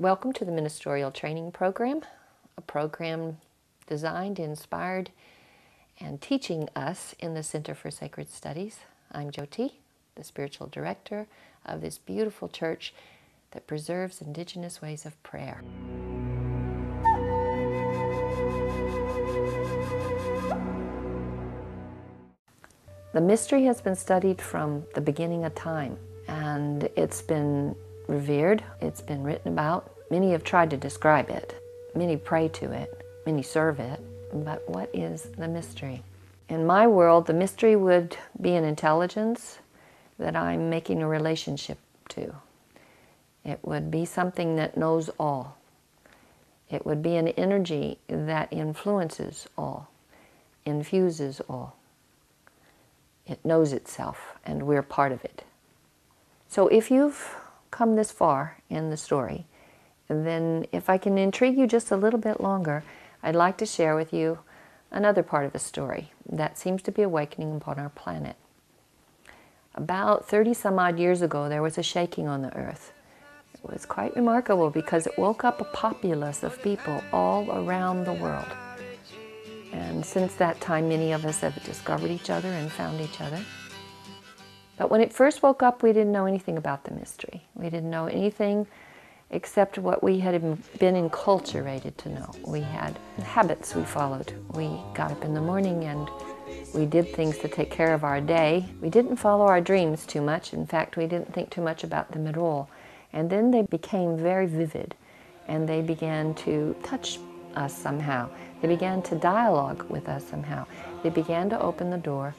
Welcome to the Ministerial Training Program, a program designed, inspired, and teaching us in the Center for Sacred Studies. I'm Jyoti, the spiritual director of this beautiful church that preserves indigenous ways of prayer. The mystery has been studied from the beginning of time, and it's been revered, it's been written about. Many have tried to describe it, many pray to it, many serve it. But what is the mystery? In my world, the mystery would be an intelligence that I'm making a relationship to. It would be something that knows all. It would be an energy that influences all, infuses all. It knows itself, and we're part of it. So if you've come this far in the story, And then if I can intrigue you just a little bit longer, I'd like to share with you another part of the story that seems to be awakening upon our planet. About 30 some odd years ago, there was a shaking on the earth. It was quite remarkable because it woke up a populace of people all around the world. And since that time, many of us have discovered each other and found each other. But when it first woke up, we didn't know anything about the mystery. We didn't know anything except what we had been enculturated to know. We had habits we followed. We got up in the morning and we did things to take care of our day. We didn't follow our dreams too much. In fact, we didn't think too much about them at all. And then they became very vivid and they began to touch us somehow. They began to dialogue with us somehow. They began to open the door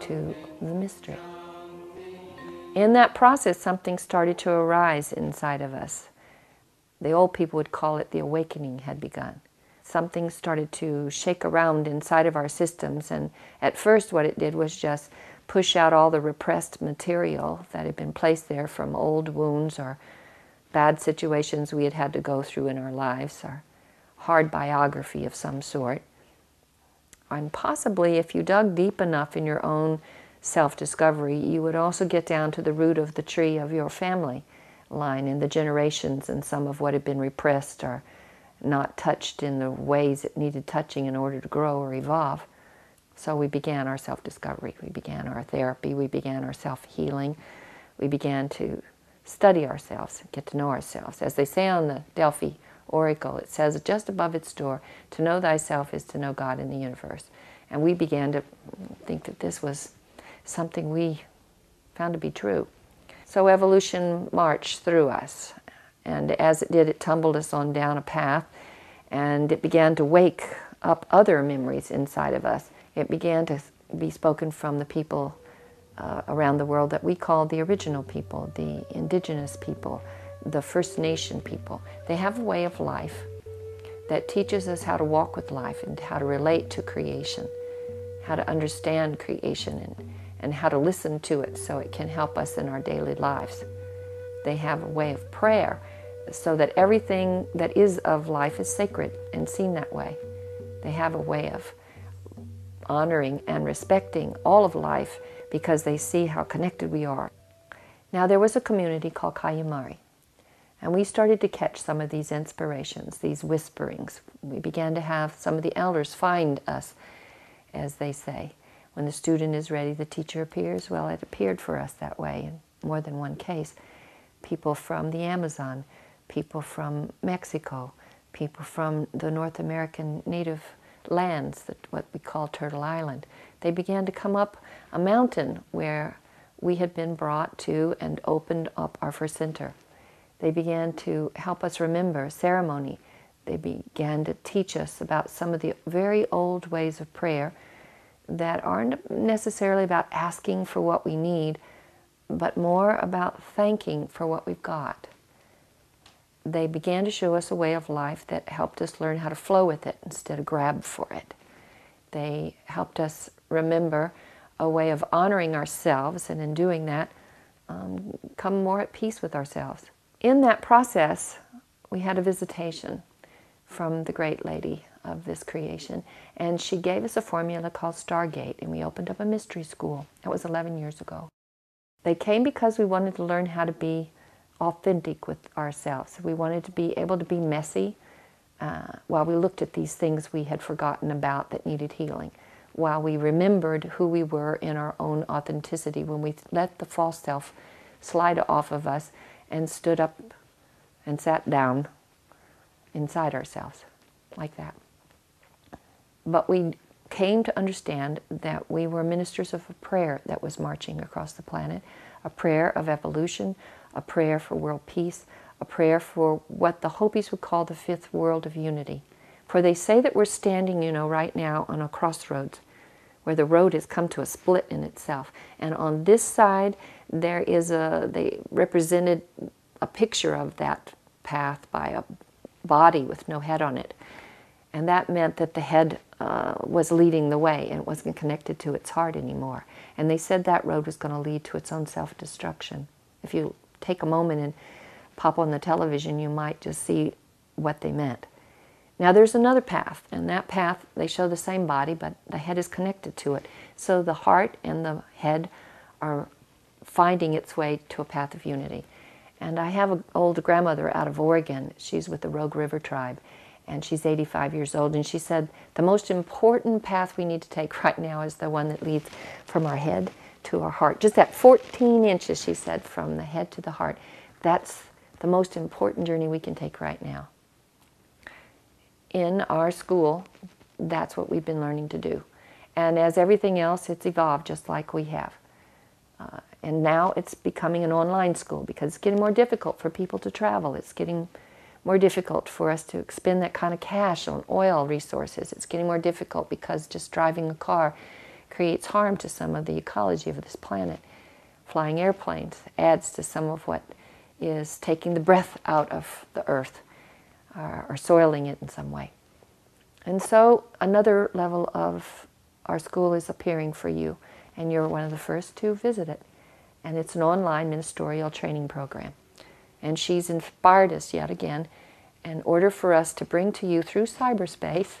to the mystery. In that process, something started to arise inside of us. The old people would call it the awakening had begun. Something started to shake around inside of our systems, and at first, what it did was just push out all the repressed material that had been placed there from old wounds or bad situations we had had to go through in our lives, or hard biography of some sort. And possibly, if you dug deep enough in your own self discovery, you would also get down to the root of the tree of your family line and the generations and some of what had been repressed or not touched in the ways it needed touching in order to grow or evolve. So we began our self discovery, we began our therapy, we began our self healing, we began to study ourselves, get to know ourselves. As they say on the Delphi Oracle, it says just above its door, to know thyself is to know God in the universe. And we began to think that this was something we found to be true. So evolution marched through us. And as it did, it tumbled us on down a path and it began to wake up other memories inside of us. It began to be spoken from the people uh, around the world that we call the original people, the indigenous people, the First Nation people. They have a way of life that teaches us how to walk with life and how to relate to creation, how to understand creation and, and how to listen to it so it can help us in our daily lives. They have a way of prayer so that everything that is of life is sacred and seen that way. They have a way of honoring and respecting all of life because they see how connected we are. Now, there was a community called Kayumari, and we started to catch some of these inspirations, these whisperings. We began to have some of the elders find us, as they say. When the student is ready, the teacher appears. Well, it appeared for us that way in more than one case. People from the Amazon, people from Mexico, people from the North American native lands, that what we call Turtle Island. They began to come up a mountain where we had been brought to and opened up our first center. They began to help us remember ceremony. They began to teach us about some of the very old ways of prayer that aren't necessarily about asking for what we need, but more about thanking for what we've got. They began to show us a way of life that helped us learn how to flow with it instead of grab for it. They helped us remember a way of honoring ourselves, and in doing that, um, come more at peace with ourselves. In that process, we had a visitation from the great lady of this creation. And she gave us a formula called Stargate, and we opened up a mystery school. That was 11 years ago. They came because we wanted to learn how to be authentic with ourselves. We wanted to be able to be messy uh, while we looked at these things we had forgotten about that needed healing, while we remembered who we were in our own authenticity when we let the false self slide off of us and stood up and sat down inside ourselves, like that. But we came to understand that we were ministers of a prayer that was marching across the planet, a prayer of evolution, a prayer for world peace, a prayer for what the Hopis would call the fifth world of unity. For they say that we're standing, you know, right now on a crossroads where the road has come to a split in itself. And on this side, there is a, they represented a picture of that path by a body with no head on it. And that meant that the head uh, was leading the way and it wasn't connected to its heart anymore. And they said that road was going to lead to its own self destruction. If you take a moment and pop on the television, you might just see what they meant. Now there's another path, and that path, they show the same body, but the head is connected to it. So the heart and the head are finding its way to a path of unity. And I have an old grandmother out of Oregon. She's with the Rogue River tribe, and she's 85 years old. And she said, the most important path we need to take right now is the one that leads from our head to our heart. Just that 14 inches, she said, from the head to the heart. That's the most important journey we can take right now. In our school, that's what we've been learning to do. And as everything else, it's evolved just like we have. Uh, and now it's becoming an online school because it's getting more difficult for people to travel. It's getting more difficult for us to expend that kind of cash on oil resources. It's getting more difficult because just driving a car creates harm to some of the ecology of this planet. Flying airplanes adds to some of what is taking the breath out of the earth uh, or soiling it in some way. And so another level of our school is appearing for you, and you're one of the first to visit it. And it's an online ministerial training program. And she's inspired us yet again in order for us to bring to you through cyberspace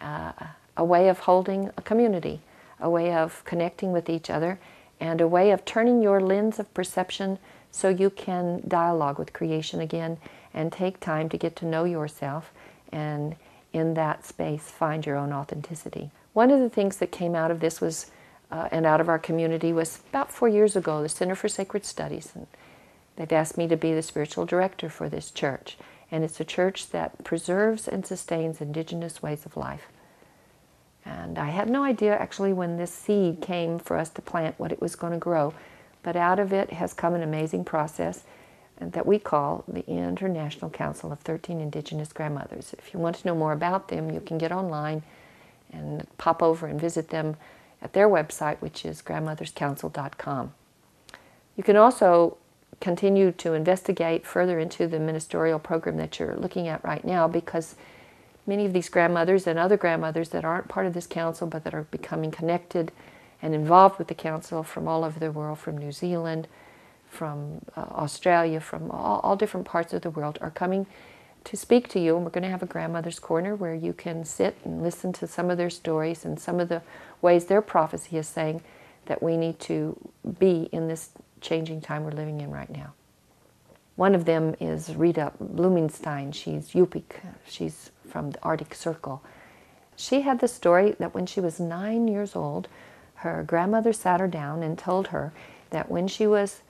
uh, a way of holding a community, a way of connecting with each other, and a way of turning your lens of perception so you can dialogue with creation again and take time to get to know yourself and in that space find your own authenticity. One of the things that came out of this was, uh, and out of our community, was about four years ago, the Center for Sacred Studies. And they've asked me to be the spiritual director for this church. And it's a church that preserves and sustains indigenous ways of life. And I had no idea actually when this seed came for us to plant what it was going to grow. But out of it has come an amazing process that we call the International Council of 13 Indigenous Grandmothers. If you want to know more about them, you can get online and pop over and visit them at their website, which is grandmotherscouncil.com. You can also continue to investigate further into the ministerial program that you're looking at right now because many of these grandmothers and other grandmothers that aren't part of this council but that are becoming connected and involved with the council from all over the world, from New Zealand, from uh, Australia, from all, all, different parts of the world, are coming to speak to you. And we're going to have a grandmother's corner where you can sit and listen to some of their stories and some of the ways their prophecy is saying that we need to be in this changing time we're living in right now. One of them is Rita Blumenstein. She's Yupik. She's from the Arctic Circle. She had the story that when she was nine years old, her grandmother sat her down and told her that when she was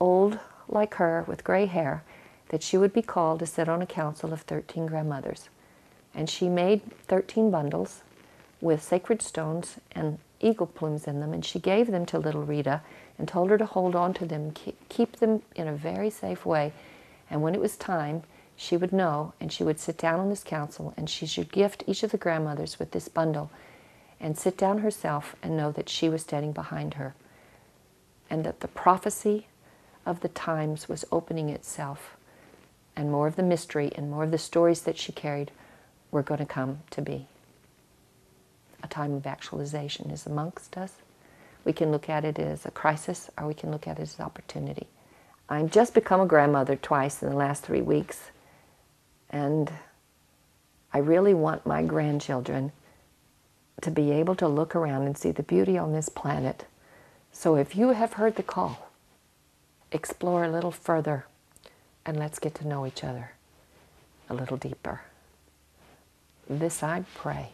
old like her with gray hair, that she would be called to sit on a council of 13 grandmothers. And she made 13 bundles with sacred stones and eagle plumes in them, and she gave them to little Rita and told her to hold on to them, keep them in a very safe way. And when it was time, she would know, and she would sit down on this council, and she should gift each of the grandmothers with this bundle and sit down herself and know that she was standing behind her and that the prophecy of the times was opening itself and more of the mystery and more of the stories that she carried were going to come to be. A time of actualization is amongst us. We can look at it as a crisis or we can look at it as opportunity. I've just become a grandmother twice in the last three weeks and I really want my grandchildren to be able to look around and see the beauty on this planet. So if you have heard the call, explore a little further and let's get to know each other a little deeper. This I pray.